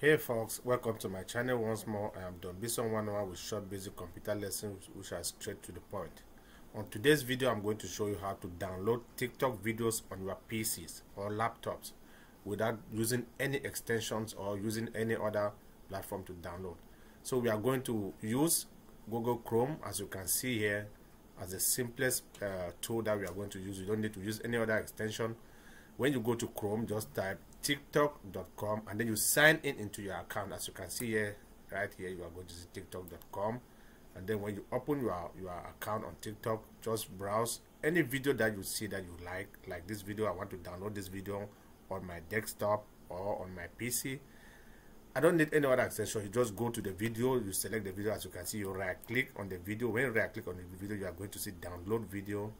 Hey folks, welcome to my channel once more. I am Don Besong 101 with short basic computer lessons which are straight to the point. On today's video, I'm going to show you how to download TikTok videos on your PCs or laptops without using any extensions or using any other platform to download. So we are going to use Google Chrome as you can see here as the simplest uh, tool that we are going to use. You don't need to use any other extension. When you go to Chrome, just type tiktok.com and then you sign in into your account. As you can see here right here you are going to see tiktok.com and then when you open your your account on tiktok just browse any video that you see that you like. Like this video i want to download this video on my desktop or on my pc i don't need any other extension you just go to the video. You select the video. As you can see you right click on the video. When you right click on the video you are going to see download video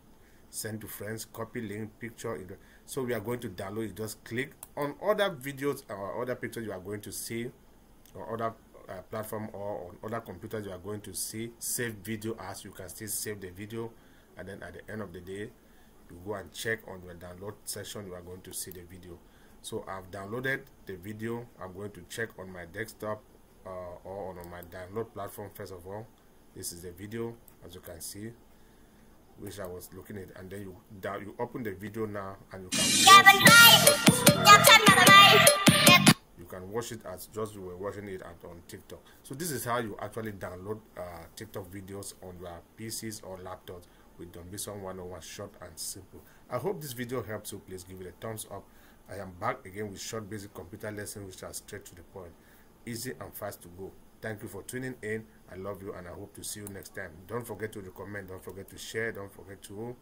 send to friends copy link picture so we are going to download it. Just click on other videos or other pictures you are going to see or other uh, platform or on other computers you are going to see. Save video as you can still save the video. And then at the end of the day you go and check on your download session you are going to see the video. So i've downloaded the video. I'm going to check on my desktop uh, or on my download platform first of all. This is the video as you can see which I was looking at, and then you down, you open the video now, and you can watch, you can watch it as just you were watching it at, on TikTok. So this is how you actually download uh, TikTok videos on your PCs or laptops with Don Besong 101 short and simple. I hope this video helps you. Please give it a thumbs up. I am back again with short basic computer lessons which are straight to the point, easy and fast to go. Thank you for tuning in. I love you and I hope to see you next time. Don't forget to recommend, don't forget to share, don't forget to